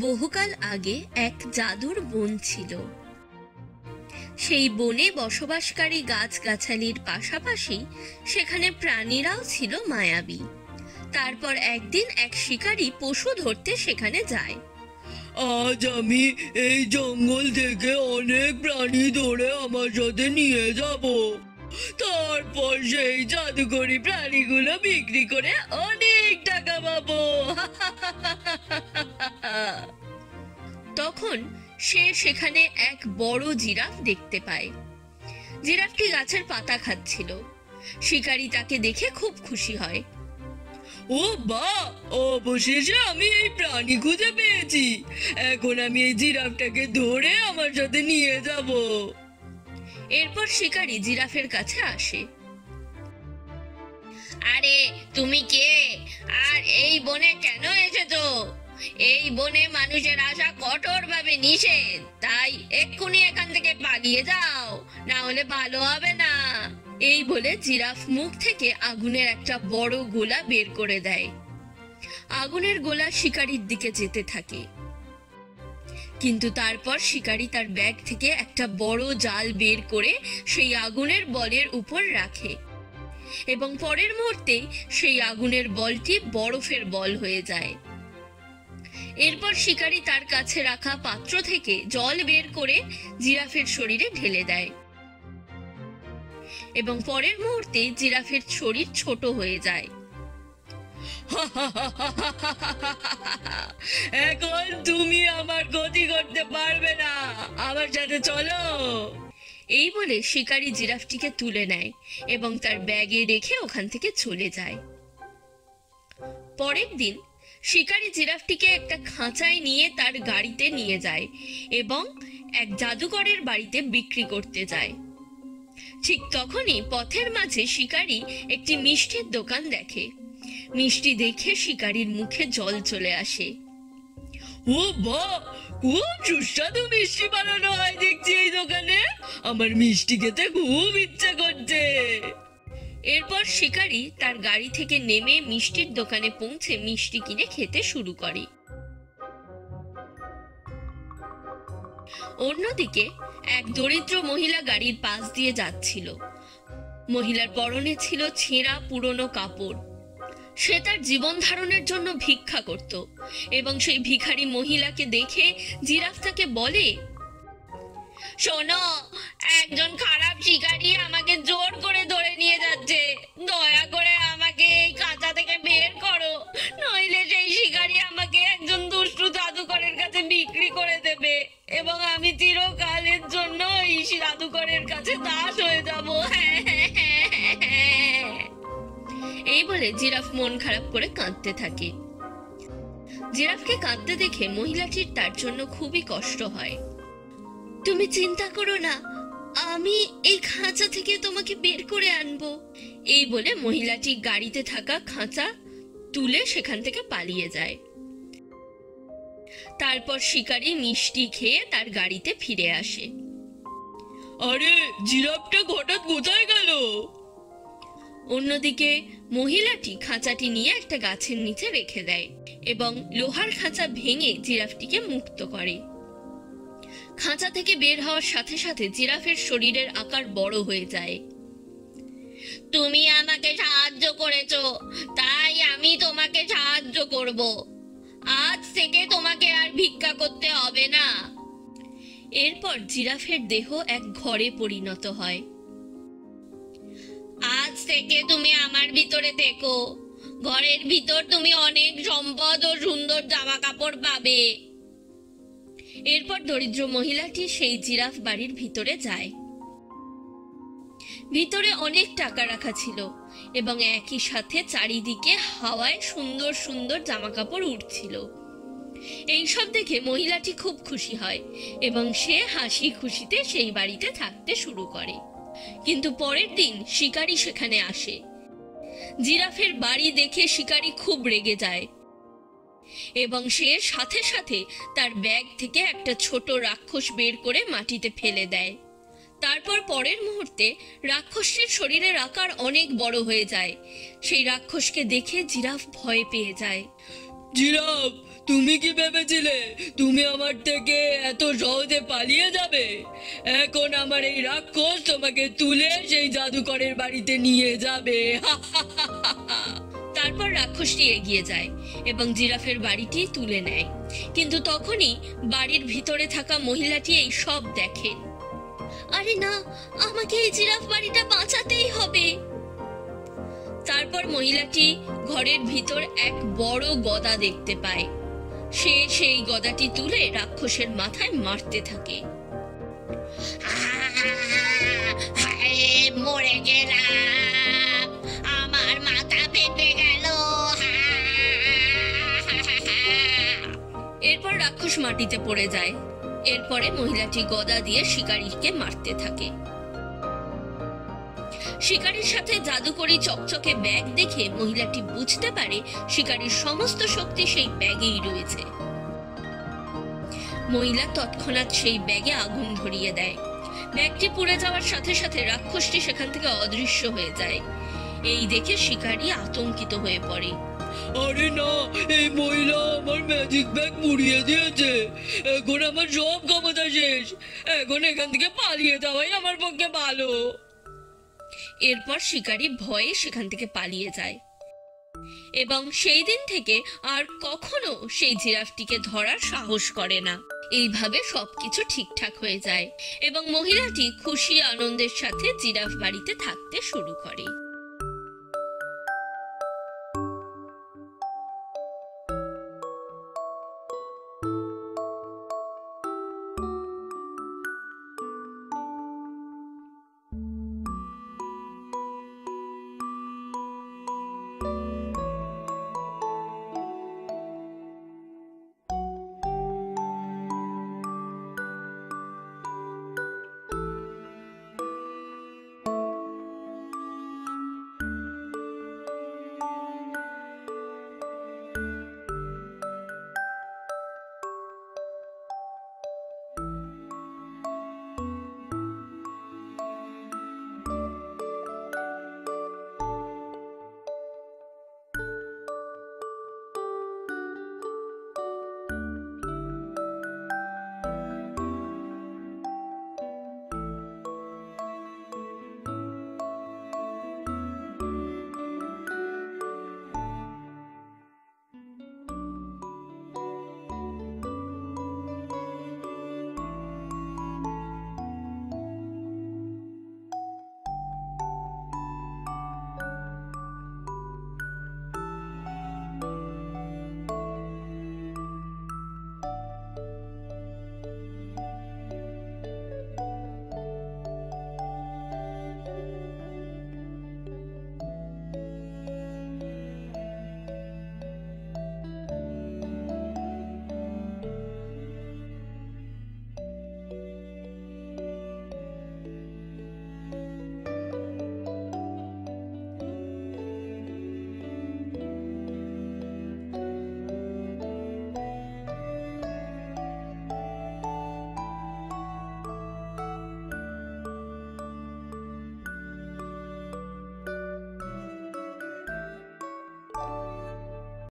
বহুকাল আগে এক জাদুর বন ছিল। সেই বনে বসবাসকারী গাছগাছালির পাশাপাশি সেখানে প্রাণীরাও ছিল মায়াবী। তারপর একদিন এক শিকারী পশু ধরতে সেখানে যায়। আজ আমি এই জঙ্গল থেকে অনেক প্রাণী ধরে আমার সাথে নিয়ে যাব। তারপর সেই জাদুকরি প্রাণীগুলো বিক্রি করে অনেক টাকা পাবো। তখন সে সেখানে এক বড় জিরাফ দেখতে পায়। জিরাফটি গাছের পাতা খাচ্ছিল। শিকারী তাকে দেখে খুব খুশি হয়। ও বা অবশেষে আমি এই প্রাণী খুঁজে পেয়েছি। এখন আমি এই জিরাফটাকে ধরে আমার সাথে নিয়ে যাব। এরপর শিকারী জিরাফের কাছে আসে। আরে, তুমি কে? আর এই বনে কেন এসেছ? এই বনে মানুষের আসা কঠোরভাবে নিষেধ। তাই এক্ষুনি এখান থেকে পালিয়ে যাও, না হলে ভালো হবে না। এই বলে জিরাফ মুখ থেকে আগুনের একটা বড় গোলা বের করে দেয়। আগুনের গোলা শিকারীর দিকে যেতে থাকে। কিন্তু তারপর শিকারী তার ব্যাগ থেকে একটা বড় জাল বের করে সেই আগুনের বলের উপর রাখে। এবং পরের মুহূর্তেই সেই আগুনের বলটি বরফের বল হয়ে যায়। এরপর শিকারী তার কাছে রাখা পাত্র থেকে জল বের করে জিরাফের শরীরে ঢেলে দেয়। এবং পরের মুহূর্তে জিরাফের শরীর ছোট হয়ে যায়। এখন তুমি আমার গতি করতে পারবে না। আমার সাথে চলো। এই বলে শিকারী জিরাফটিকে তুলে নেয় এবং তার ব্যাগে রেখে ওখান থেকে চলে যায়। পরের দিন শিকারী জিরাফটিকে একটা খাঁচায় নিয়ে তার গাড়িতে নিয়ে যায় এবং এক জাদুকরের বাড়িতে বিক্রি করতে যায়। ঠিক তখনই পথের মাঝে শিকারী একটি মিষ্টির দোকান দেখে। মিষ্টি দেখে শিকারীর মুখে জল চলে আসে। ও বা খুব সুস্বাদু মিষ্টি বানানো হয় দেখছি এই দোকানে। আমার মিষ্টি খেতে খুব ইচ্ছা করছে। এরপর শিকারী তার গাড়ি থেকে নেমে মিষ্টির দোকানে পৌঁছে মিষ্টি কিনে খেতে শুরু করে। অন্যদিকে এক দরিদ্র মহিলা গাড়ির পাশ দিয়ে যাচ্ছিল। মহিলার পরনে ছিল ছেঁড়া পুরনো কাপড়। সে তার জীবন ধারণের জন্য ভিক্ষা করত এবং সেই ভিখারি মহিলাকে দেখে জিরাফ তাকে বলে, শোনো, একজন খারাপ শিকারী আমাকে জোর করে ধরে দয়া করে আমাকে এই কাঁচা থেকে বের করো। নইলে সেই শিকারী আমাকে একজন দুষ্টু জাদুকরের কাছে বিক্রি করে দেবে এবং আমি চিরকালের জন্য এই জাদুকরের কাছে দাস হয়ে যাব। এই বলে জিরাফ মন খারাপ করে কাঁদতে থাকে। জিরাফকে কাঁদতে দেখে মহিলাটির তার জন্য খুবই কষ্ট হয়। তুমি চিন্তা করো না আমি এই খাঁচা থেকে তোমাকে বের করে আনব। এই বলে মহিলাটি গাড়িতে থাকা খাঁচা তুলে সেখান থেকে পালিয়ে যায়। তারপর শিকারী মিষ্টি খেয়ে তার গাড়িতে ফিরে আসে। আরে জিরাফটা হঠাৎ কোথায় গেল? অন্যদিকে মহিলাটি খাঁচাটি নিয়ে একটা গাছের নিচে রেখে দেয় এবং লোহার খাঁচা ভেঙে জিরাফটিকে মুক্ত করে। খাঁচা থেকে বের হওয়ার সাথে সাথে জিরাফের শরীরের আকার বড় হয়ে যায়। তুমি আমাকে সাহায্য করেছ, তাই আমি তোমাকে সাহায্য করব। আজ থেকে তোমাকে আর ভিক্ষা করতে হবে না। এরপর জিরাফের দেহ এক ঘরে পরিণত হয়। আজ থেকে তুমি আমার ভিতরে দেখো ঘরের ভিতর তুমি অনেক সম্পদ ও সুন্দর জামা কাপড় পাবে। এরপর দরিদ্র মহিলাটি সেই জিরাফ বাড়ির ভিতরে যায়। ভিতরে অনেক টাকা রাখা ছিল এবং একই সাথে চারিদিকে হাওয়ায় সুন্দর সুন্দর জামা কাপড় উঠছিল এইসব দেখে মহিলাটি খুব খুশি হয় এবং সে হাসি খুশিতে সেই বাড়িতে থাকতে শুরু করে। কিন্তু পরের দিন শিকারী সেখানে আসে। জিরাফের বাড়ি দেখে শিকারী খুব রেগে যায়। এবং সে সাথে সাথে তার ব্যাগ থেকে একটা ছোট রাক্ষস বের করে মাটিতে ফেলে দেয়। তারপর পরের মুহূর্তে রাক্ষসটির শরীরের আকার অনেক বড় হয়ে যায়। সেই রাক্ষসকে দেখে জিরাফ ভয় পেয়ে যায়। জিরাফ, তুমি কি ভেবেছিলে তুমি আমার থেকে এত সহজে পালিয়ে যাবে? এখন আমার এই রাক্ষস তোমাকে তুলে সেই জাদুকরের বাড়িতে নিয়ে যাবে। তারপর রাক্ষসটি এগিয়ে যায় এবং জিরাফের বাড়িটি তুলে নেয়। কিন্তু তখনই বাড়ির ভিতরে থাকা মহিলাটি এই সব দেখেন আরে না, আমাকে এই জিরাফ বাড়িটা বাঁচাতেই হবে। তারপর মহিলাটি ঘরের ভিতর এক বড় গদা দেখতে পায়। সে সেই গদাটি তুলে রাক্ষসের মাথায় মারতে থাকে। মরে গেলাম। রাক্ষস মাটিতে পড়ে যায়। এরপরে মহিলাটি গদা দিয়ে শিকারীকে মারতে থাকে। শিকারীর সাথে জাদুকরি চকচকে ব্যাগ দেখে মহিলাটি বুঝতে পারে শিকারীর সমস্ত শক্তি সেই ব্যাগেই রয়েছে। মহিলা তৎক্ষণাৎ সেই ব্যাগে আগুন ধরিয়ে দেয়। ব্যাগটি পুড়ে যাওয়ার সাথে সাথে রাক্ষসটি সেখান থেকে অদৃশ্য হয়ে যায়। এই দেখে শিকারী আতঙ্কিত হয়ে পড়ে। আরে না, এই মহিলা আমার ম্যাজিক ব্যাগ পুড়িয়ে দিয়েছে। এখন আমার সব ক্ষমতা শেষ। এখন এখান থেকে পালিয়ে যাওয়াই আমার পক্ষে ভালো। এরপর শিকারী ভয়ে সেখান থেকে পালিয়ে যায়। এবং সেই দিন থেকে আর কখনো সেই জিরাফটিকে ধরার সাহস করে না। এইভাবে সবকিছু ঠিকঠাক হয়ে যায়। এবং মহিলাটি খুশি আনন্দের সাথে জিরাফ বাড়িতে থাকতে শুরু করে।